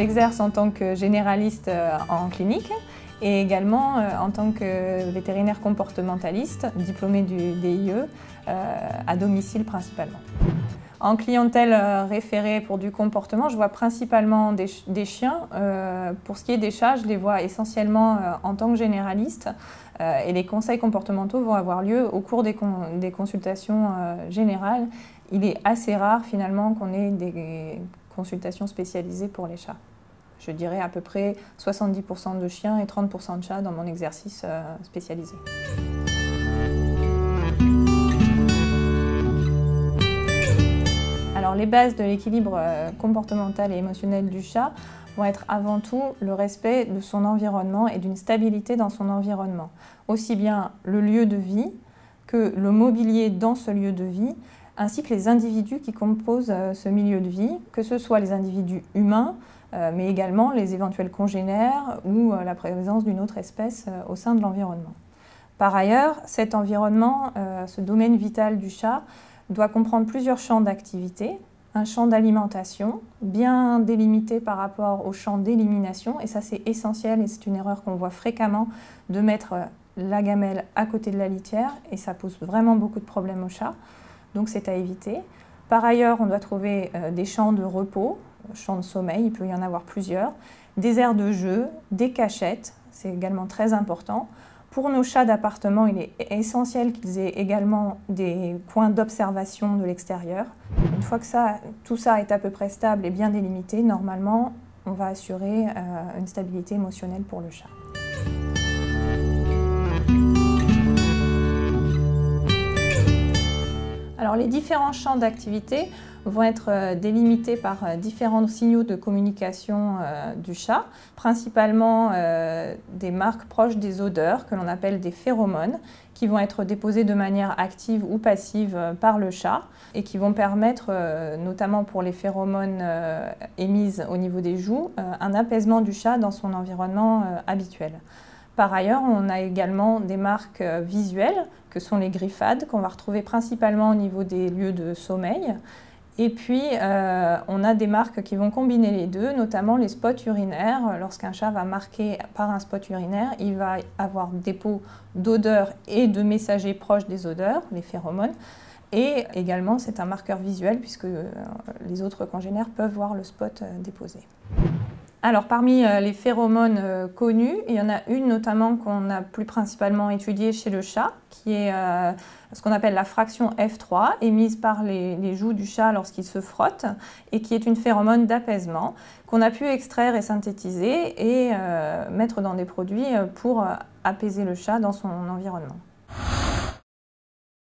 J'exerce en tant que généraliste en clinique et également en tant que vétérinaire comportementaliste, diplômé du DIE, à domicile principalement. En clientèle euh, référée pour du comportement, je vois principalement des, chiens. Euh, pour ce qui est des chats, je les vois essentiellement euh, en tant que généraliste. et les conseils comportementaux vont avoir lieu au cours des, consultations générales. Il est assez rare finalement qu'on ait des consultations spécialisées pour les chats. Je dirais à peu près 70% de chiens et 30% de chats dans mon exercice spécialisé. Alors les bases de l'équilibre euh, comportemental et émotionnel du chat vont être avant tout le respect de son environnement et d'une stabilité dans son environnement. Aussi bien le lieu de vie que le mobilier dans ce lieu de vie, ainsi que les individus qui composent euh, ce milieu de vie, que ce soit les individus humains, euh, mais également les éventuels congénères ou la présence d'une autre espèce au sein de l'environnement. Par ailleurs, cet environnement, ce domaine vital du chat, doit comprendre plusieurs champs d'activité. Un champ d'alimentation bien délimité par rapport au champ d'élimination, et ça c'est essentiel et c'est une erreur qu'on voit fréquemment de mettre la gamelle à côté de la litière, et ça pose vraiment beaucoup de problèmes au chat, donc c'est à éviter. Par ailleurs, on doit trouver euh, des champs de repos, champs de sommeil, il peut y en avoir plusieurs, des aires de jeu, des cachettes, c'est également très important. Pour nos chats d'appartement, il est essentiel qu'ils aient également des points d'observation de l'extérieur. Une fois que ça, tout ça est à peu près stable et bien délimité, normalement, on va assurer euh, une stabilité émotionnelle pour le chat. Les différents champs d'activité vont être euh, délimités par euh, différents signaux de communication euh, du chat, principalement des marques proches des odeurs que l'on appelle des phéromones, qui vont être déposées de manière active ou passive par le chat et qui vont permettre, notamment pour les phéromones émises au niveau des joues, un apaisement du chat dans son environnement habituel. Par ailleurs, on a également des marques visuelles que sont les griffades qu'on va retrouver principalement au niveau des lieux de sommeil et puis, euh, on a des marques qui vont combiner les deux, notamment les spots urinaires. Lorsqu'un chat va marquer par un spot urinaire, il va avoir dépôt d'odeurs et de messagers proches des odeurs, les phéromones. Et également, c'est un marqueur visuel puisque euh, les autres congénères peuvent voir le spot euh, déposé. Alors parmi euh, les phéromones euh, connus, il y en a une notamment qu'on a plus principalement étudiée chez le chat, qui est euh, ce qu'on appelle la fraction F3, émise par les, joues du chat lorsqu'il se frotte, et qui est une phéromone d'apaisement qu'on a pu extraire et synthétiser et mettre dans des produits pour apaiser le chat dans son environnement.